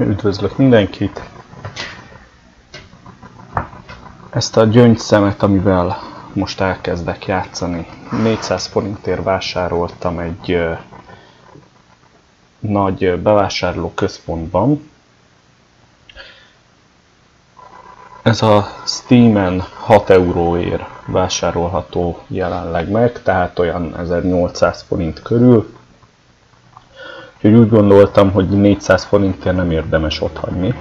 Üdvözlök mindenkit! Ezt a gyöngyszemet, amivel most elkezdek játszani, 400 forintért vásároltam egy ö, nagy bevásárló központban. Ez a Steam-en 6 euróért vásárolható jelenleg meg, tehát olyan 1800 forint körül Úgyhogy úgy gondoltam, hogy 400 forintért nem érdemes hagyni.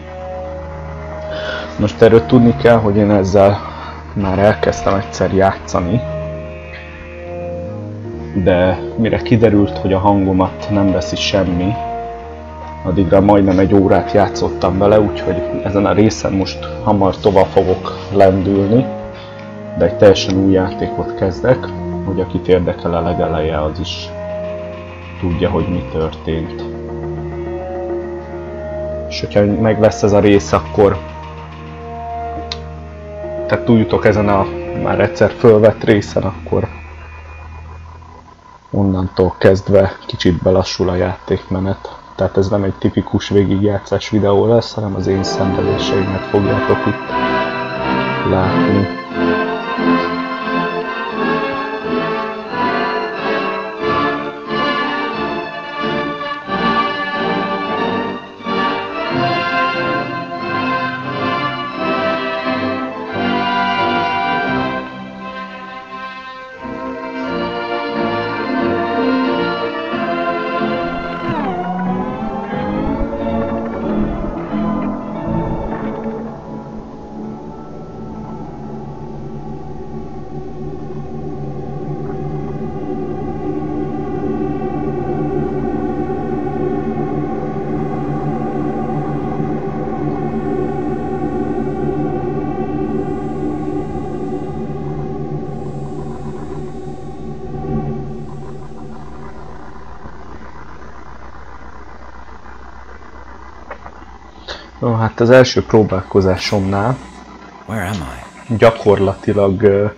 Most erről tudni kell, hogy én ezzel már elkezdtem egyszer játszani, de mire kiderült, hogy a hangomat nem veszi semmi, addigra majdnem egy órát játszottam vele, úgyhogy ezen a részen most hamar tovább fogok lendülni, de egy teljesen új játékot kezdek, hogy akit érdekel a legeleje, az is tudja, hogy mi történt. És hogyha meg lesz ez a rész, akkor tehát túljutok ezen a már egyszer fölvett részen, akkor onnantól kezdve kicsit belassul a játékmenet. Tehát ez nem egy tipikus végigjátszás videó lesz, hanem az én szenvedéseimet fogjátok itt látni. Hát az első próbálkozásomnál gyakorlatilag uh,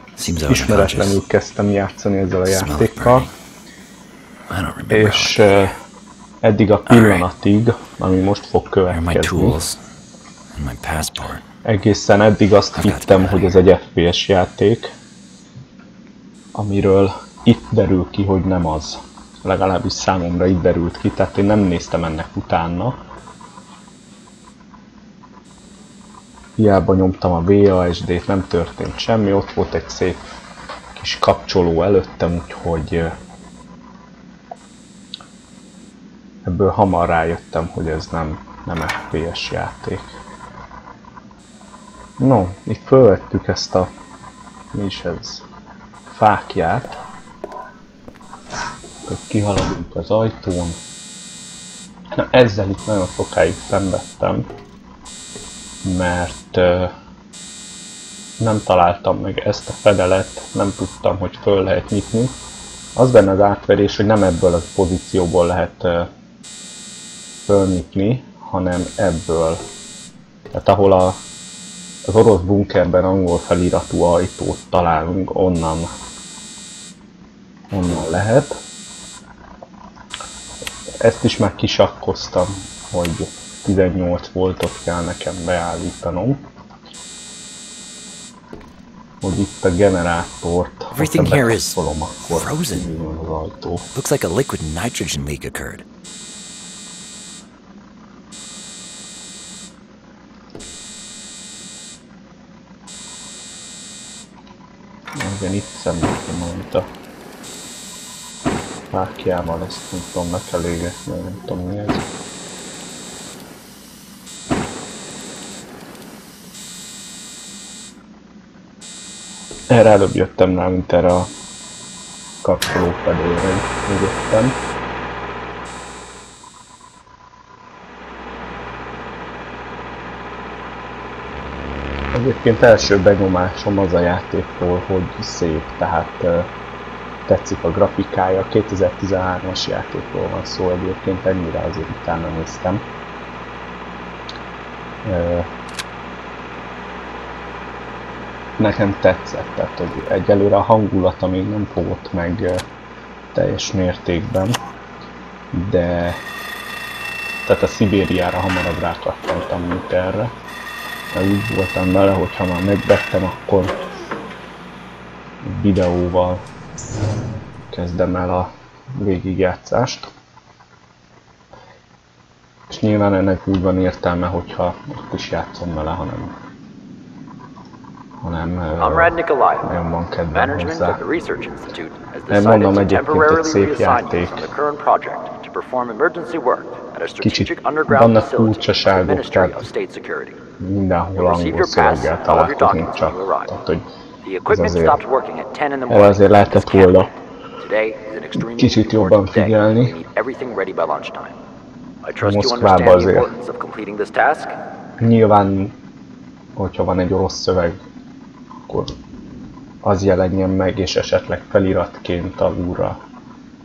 ismeretlenül kezdtem játszani ezzel a játékkal, és uh, eddig a pillanatig, ami most fog következni, egészen eddig azt hittem, hogy ez egy FPS játék, amiről itt derül ki, hogy nem az. Legalábbis számomra itt derült ki, tehát én nem néztem ennek utána. Hiába nyomtam a VASD-t, nem történt semmi, ott volt egy szép kis kapcsoló előttem, úgyhogy ebből hamar rájöttem, hogy ez nem, nem FPS játék. No, itt fölvettük ezt a... Mi is ez? Fákját. Kihaladunk az ajtón. Na, ezzel itt nagyon sokáig szenvedtem. Mert... Nem találtam meg ezt a fedelet, nem tudtam, hogy föl lehet nyitni. Az benne az átverés, hogy nem ebből a pozícióból lehet fölnyitni, hanem ebből. Tehát ahol a az orosz bunkerben angol feliratú ajtót találunk, onnan, onnan lehet. Ezt is már kisakkoztam, hogy 18 voltot kell nekem beállítanom. Hogy itt a generátort, is bekapcsolom, akkor frozen. az ajtó. Looks like a liquid nitrogen leak occurred. Igen, itt szemléltem amit a fákjával, ezt nem tudom meg kell égetni, nem tudom mi ez. Erre előbb jöttem rá, mint erre a kapcsoló fedélre mögöttem. Egyébként első benyomásom az a játékról, hogy szép, tehát tetszik a grafikája. 2013-as játékról van szó egyébként, ennyire azért utána néztem. Ö, nekem tetszett, tehát hogy egyelőre a hangulata még nem fogott meg teljes mértékben, de tehát a Szibériára hamarabb rákattantam, mint erre. Mert úgy voltam vele, hogy ha már megvettem, akkor videóval kezdem el a végigjátszást. És nyilván ennek úgy van értelme, hogyha ott is játszom vele, hanem Nem, I'm Rad Nikolaev, management hozzá. of the Research Institute has decided mondom, to temporarily reassign you from the current project to perform emergency work at a strategic Kicsit underground facility of the Ministry of State Security. Mindenhol angol szöveggel Need everything ready by ez azért, I azért lehetett volna kicsit jobban figyelni. Moszkvába azért. Nyilván, hogyha van egy orosz szöveg, akkor az jelenjen meg, és esetleg feliratként alulra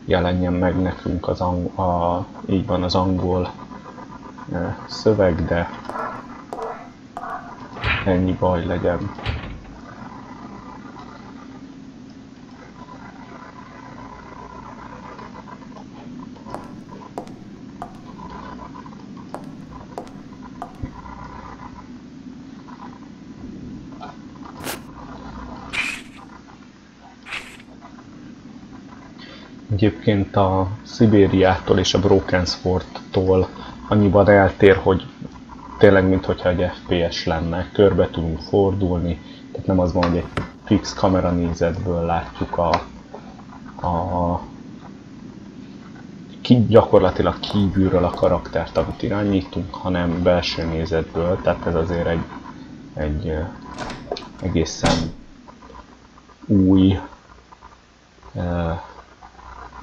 jelenjen meg nekünk az ang- a, így van az angol eh, szöveg, de ennyi baj legyen. Egyébként a Szibériától és a Brokensport-tól annyiban eltér, hogy tényleg mintha egy FPS lenne, körbe tudunk fordulni, tehát nem az van, hogy egy fix kamera nézetből látjuk a, a ki, gyakorlatilag kívülről a karaktert, amit irányítunk, hanem belső nézetből, tehát ez azért egy, egy egészen új ö,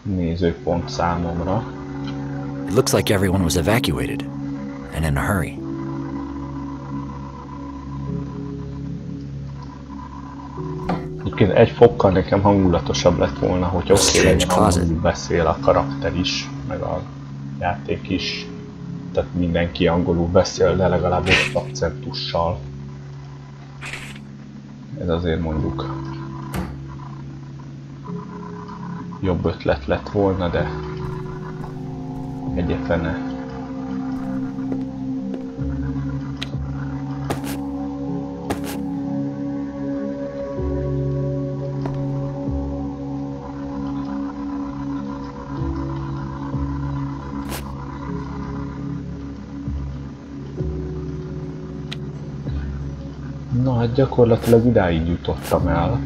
nézőpont számomra. It looks like everyone was evacuated, and in a hurry. Egyébként egy fokkal nekem hangulatosabb lett volna, hogy oké, legyen beszél a karakter is, meg a játék is. Tehát mindenki angolul beszél, de legalább egy akcentussal. Ez azért mondjuk jobb ötlet lett volna, de egyetlen Na hát gyakorlatilag idáig jutottam el.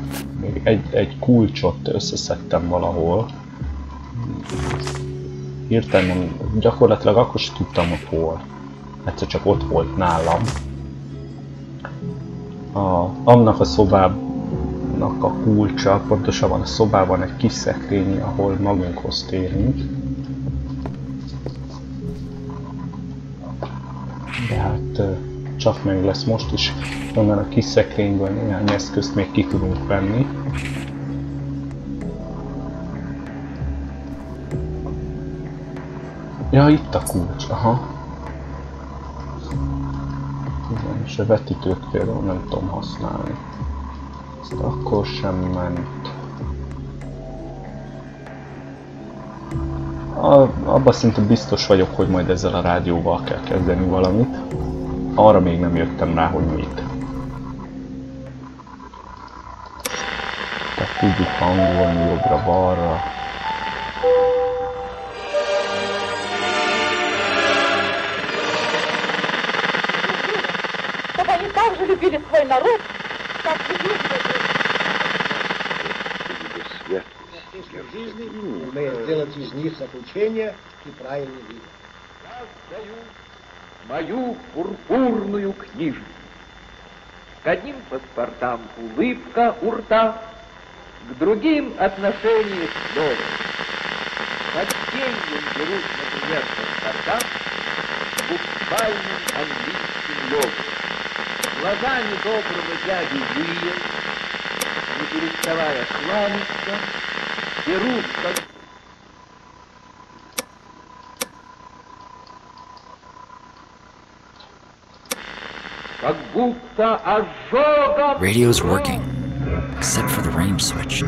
Egy, egy kulcsot összeszedtem valahol. Hirtelen gyakorlatilag akkor sem tudtam, hogy hol. Egyszer csak ott volt nálam. A, annak a szobának a kulcsa, pontosabban a szobában egy kis szekrény, ahol magunkhoz térünk. Csak meg lesz most is. Onnan a kis szekrényből néhány eszközt még ki tudunk venni. Ja, itt a kulcs, aha. Igen, és a vetítőt például nem tudom használni. Ezt akkor sem ment. A, abban szinte biztos vagyok, hogy majd ezzel a rádióval kell kezdeni valamit. Arra még nem jöttem rá, hogy mit. Tehát tudjuk hangolni jobbra-balra. они так же любили свой народ, как любили жизни, умея сделать из них заключение и правильный выбор. Мою пурпурную книжку. К одним паспортам улыбка у рта, к другим отношение слез. Под деньгом берут, например, паспорта буквальным английским логом. Глаза недоброго дяди злые, не переставая кланяться, берут как Radio's working, except for the range switch.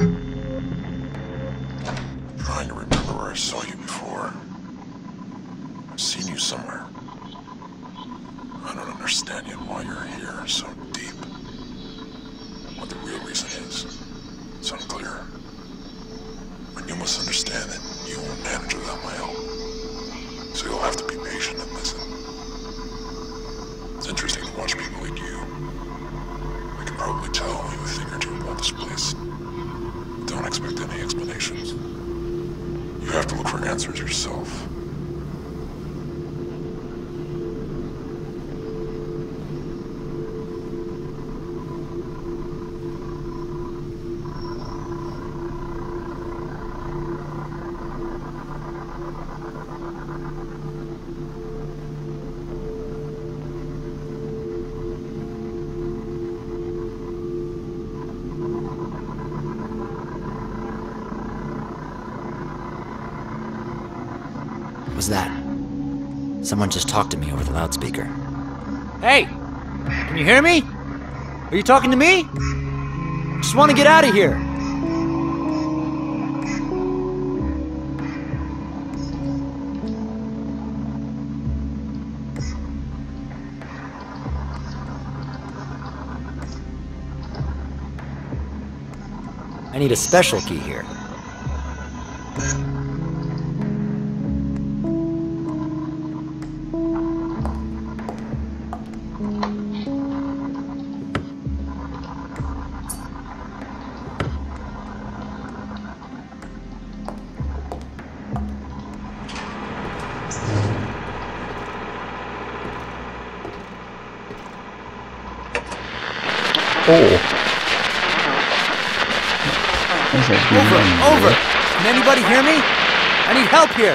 Trying to remember where I saw you before. I've seen you somewhere. I don't understand yet why you're here so deep. What the real reason is. It's unclear. But you must understand that you won't manage without my help. So you'll have to be patient and this place. Don't expect any explanations. You have to look for answers yourself. What was that? Someone just talked to me over the loudspeaker. Hey! Can you hear me? Are you talking to me? I just want to get out of here. I need a special key here. Oh. Ó! Over! Over! Can anybody hear me? I need help here!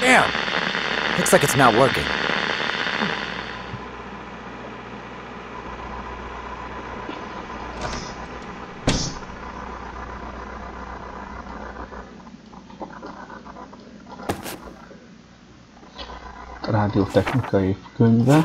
Damn! Looks like it's not working. Rádiótechnikai könyve.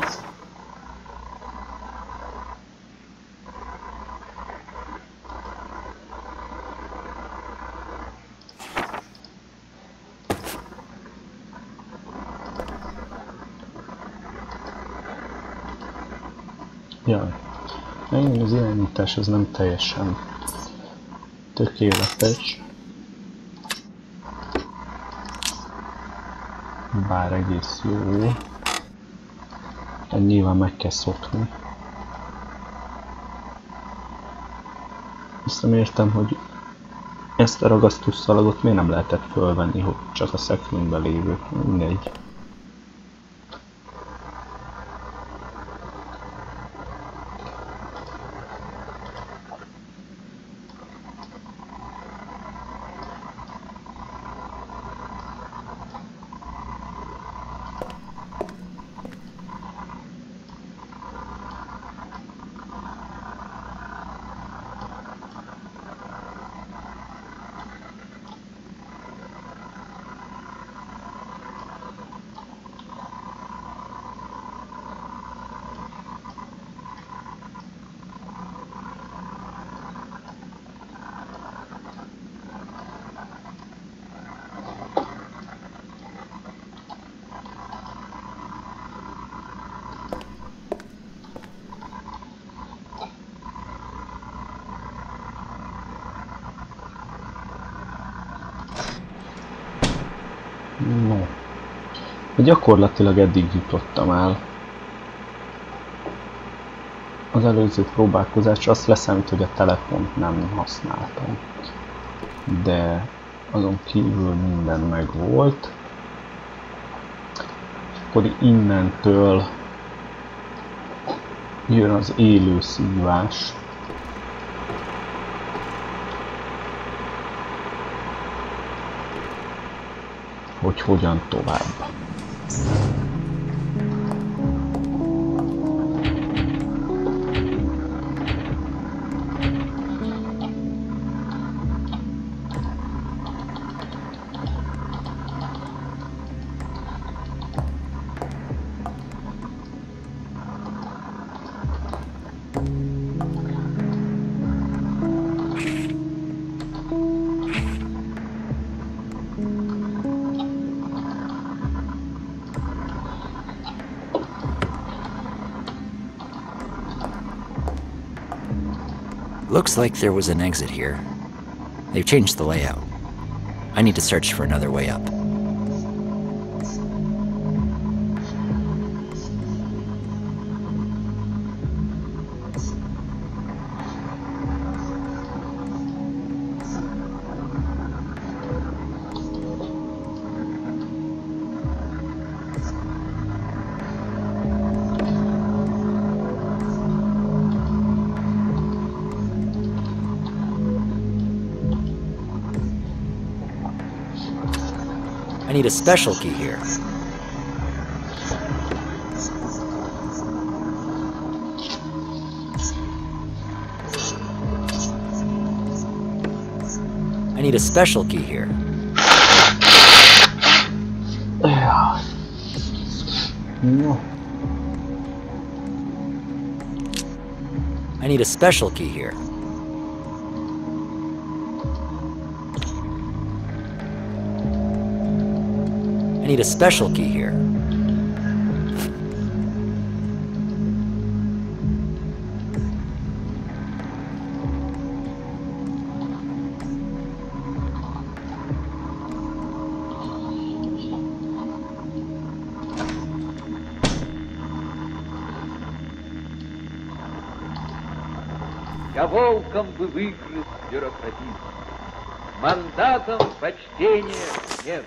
Irányítás az nem teljesen tökéletes. Bár egész jó. De nyilván meg kell szokni. Azt nem értem, hogy ezt a ragasztószalagot miért nem lehetett fölvenni, hogy csak a szekrényben lévő. Mindegy. No. Gyakorlatilag eddig jutottam el. Az előző próbálkozás azt leszámít, hogy a telefont nem használtam. De azon kívül minden megvolt. És akkor innentől jön az élő szívás. hogy hogyan tovább. Thank you. Like there was an exit here. They've changed the layout. I need to search for another way up. A special key here. I need a special key here. No. I need a special key here. I need a special key here. Я волком бы выгрыз бюрократизм. Мандатом почтения нет.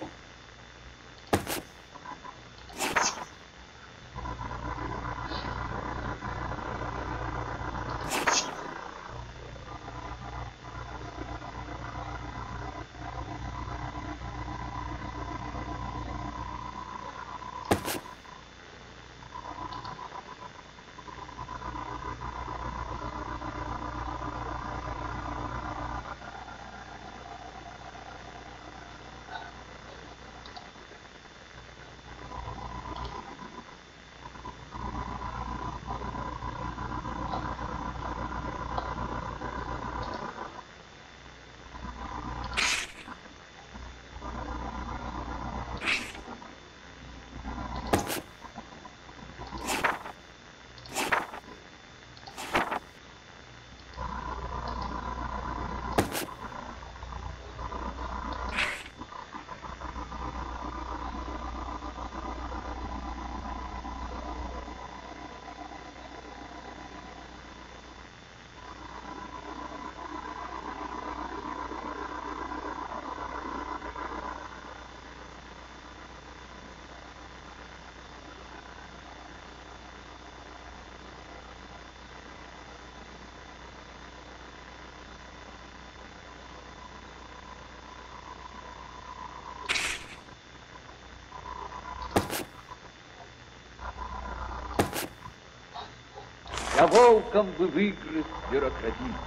Я волком бы выгрыз бюрократизм.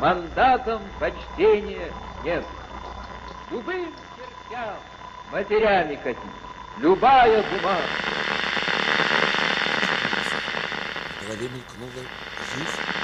Мандатом почтения нет. Любым чертям матерями катить. Любая бумага. В голове мелькнула жизнь.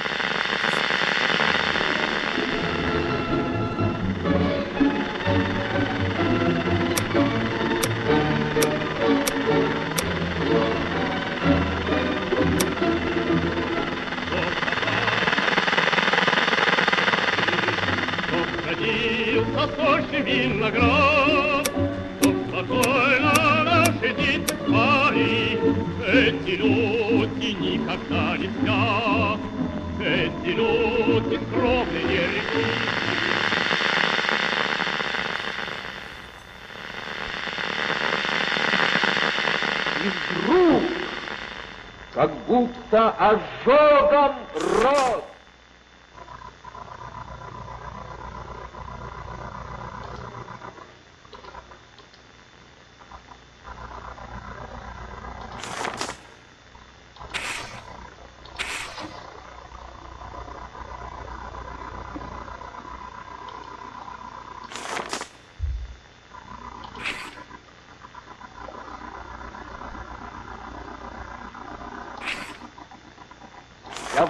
Чтоб садился сочный виноград, Чтоб спокойно наши спали, Эти люди никогда не спят, Эти люди скромные реки. Как будто ожогом рот,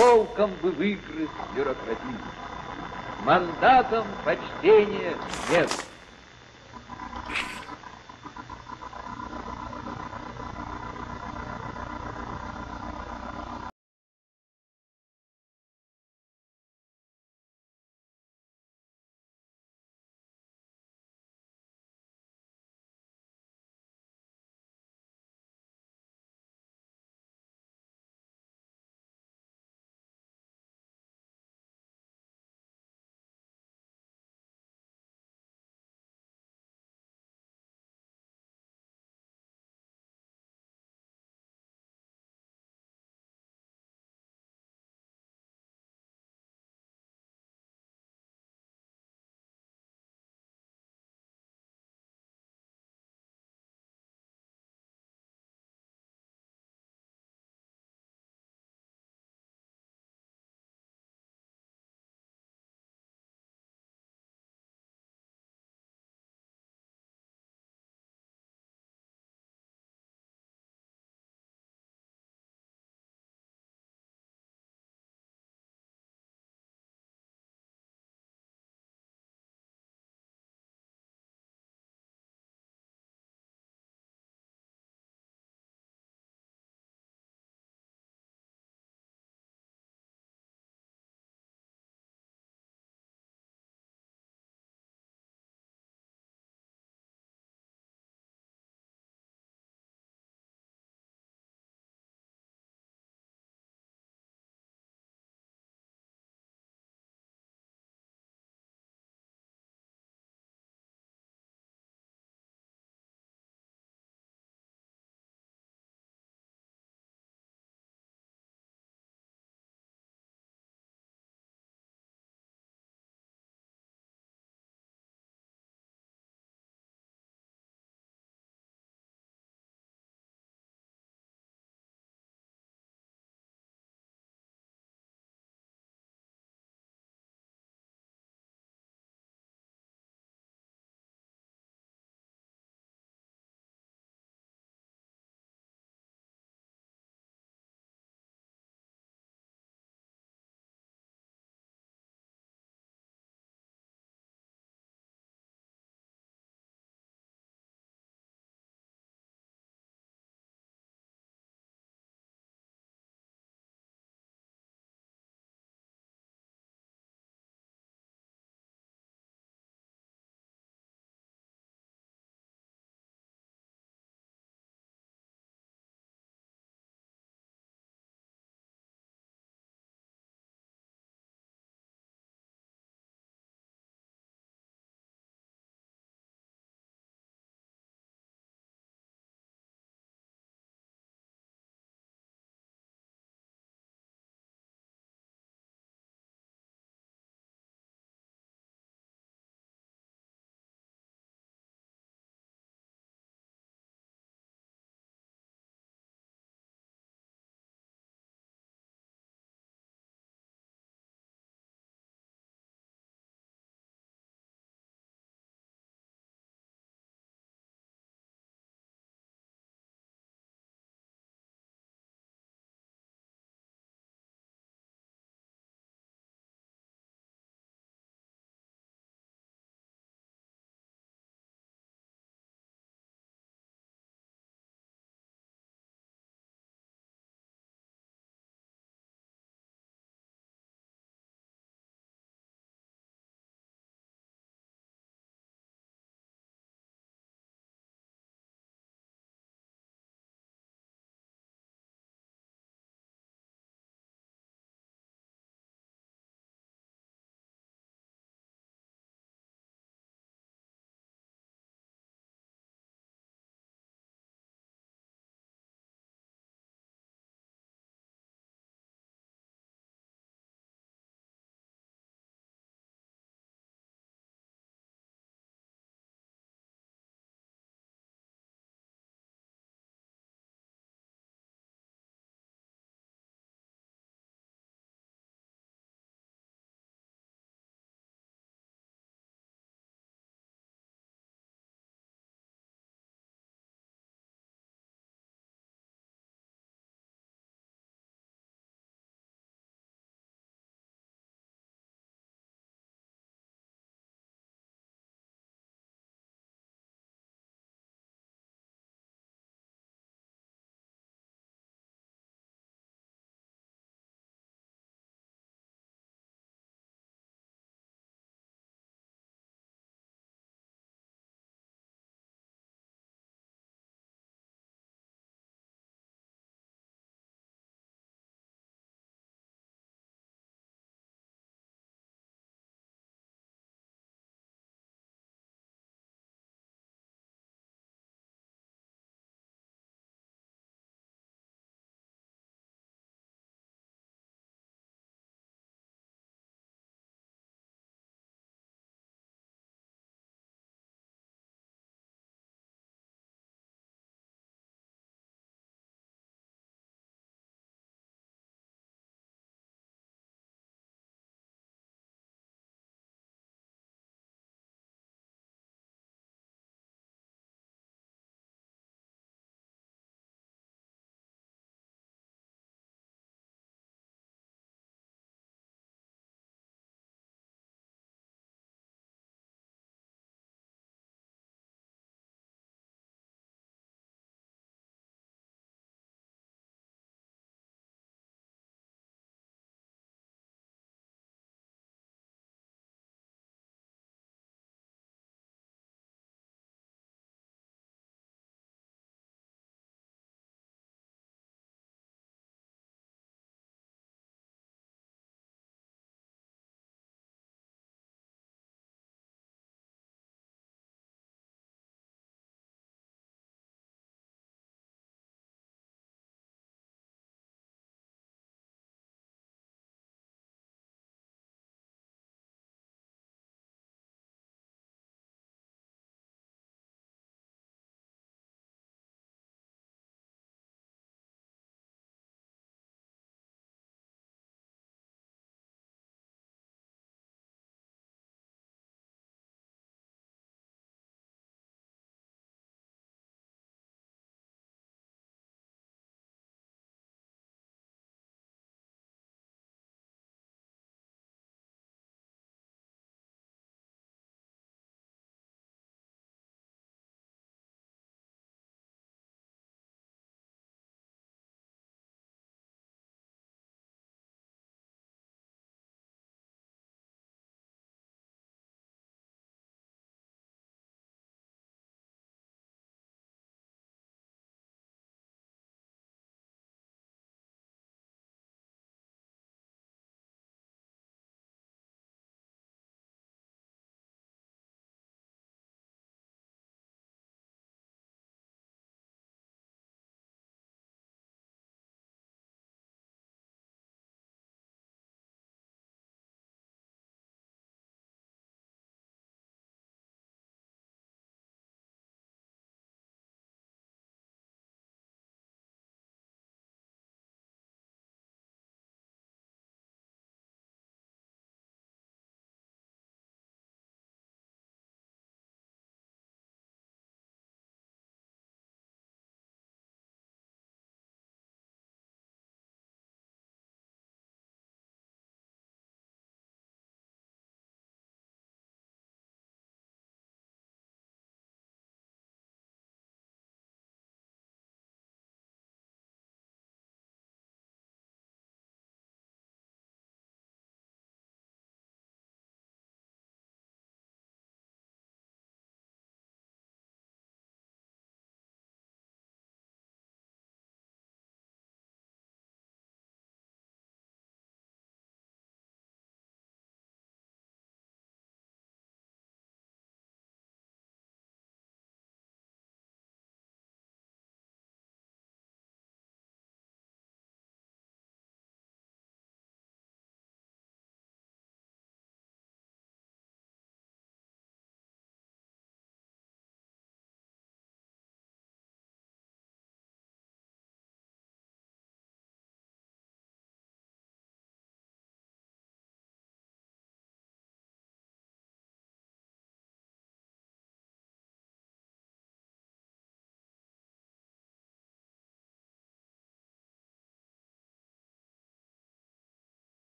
волком бы выгрыз бюрократизм. Мандатом почтения нет.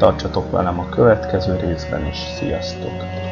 Tartsatok velem a következő részben is, sziasztok!